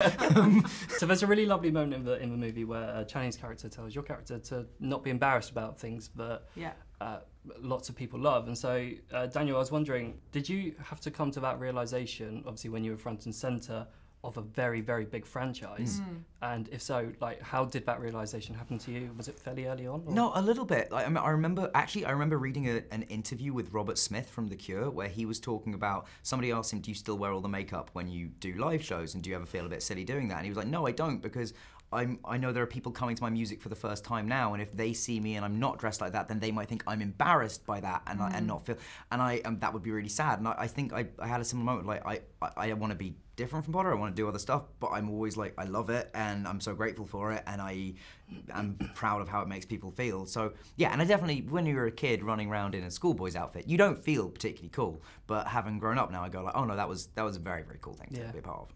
so there's a really lovely moment in the in the movie where uh, Channing's character tells your character to not be embarrassed about things that Yeah. uh, lots of people love. And so, uh, Daniel, I was wondering, did you have to come to that realization, obviously, when you were front and center of a very, very big franchise? Mm. And if so, like, how did that realization happen to you? Was it fairly early on? or- No, a little bit. Like, I, mean, I remember actually, I remember reading a, an interview with Robert Smith from The Cure where he was talking about somebody asked him, "Do you still wear all the makeup when you do live shows, and do you ever feel a bit silly doing that?" And he was like, "No, I don't, because." I'm, I know there are people coming to my music for the first time now, and if they see me and I'm not dressed like that, then they might think I'm embarrassed by that and, I, and not feel, and I um, that would be really sad. And I, I think I, I had a similar moment. Like I, I, I want to be different from Potter. I want to do other stuff, but I'm always like I love it, and I'm so grateful for it, and I am proud of how it makes people feel. So yeah, and I definitely when you're a kid running around in a schoolboy's outfit, you don't feel particularly cool. But having grown up now, I go like, oh no, that was that was a very very cool thing to Yeah. be a part of.